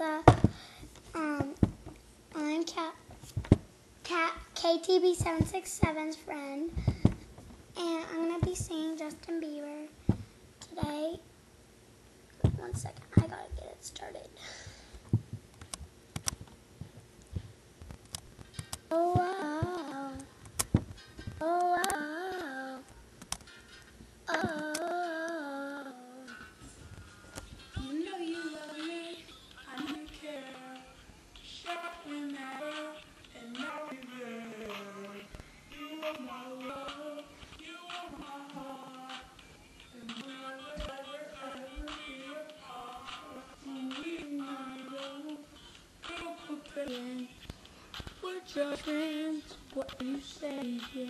Alexa. Um, I'm Cat, Cat KTB767's friend, and I'm gonna be singing Justin Bieber today. One second, I gotta get it started. We're friends, what you say, yeah.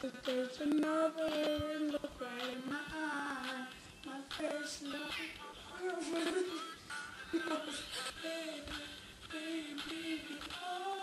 But there's another look right in my eye. My first love. But oh.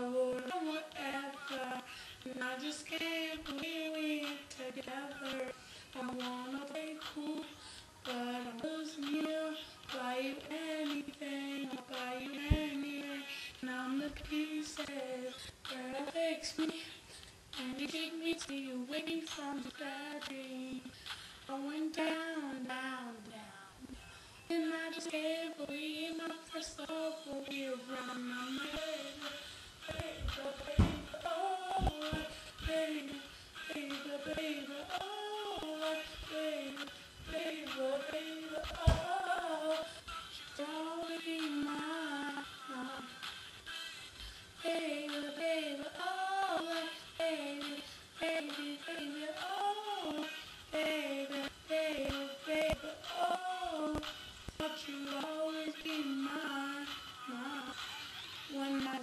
Would whatever, and I just can't believe ain't together. I wanna play cool, but I'm losing you. Buy you anything, I'll buy you anything. And I'm the pieces that fix me, and you take me to you away from the bad dream. I went down, down, down. And I just can't believe my first love will be around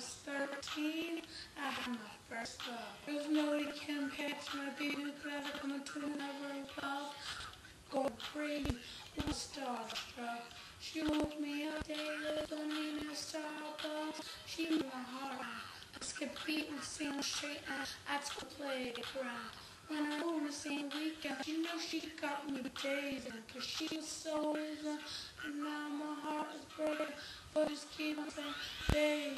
was 13, I had my first love. There's nobody can catch my baby ever come to never above. Go crazy, was starstruck. She woke me up daily, told me to Starbucks. She knew my heart. I skip beat and sing straight and I took a playground. When I on the same weekend, you know she got me dazed Cause she was so innocent And now my heart is broken But just keep on saying, baby,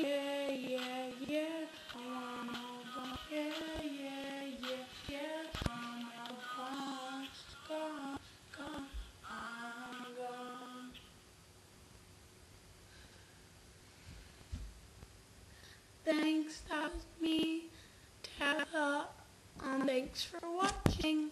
yeah, yeah, yeah, I'm gone, yeah, yeah, yeah, yeah, I'm. Thanks, that was me. Tap, uh, um, thanks for watching.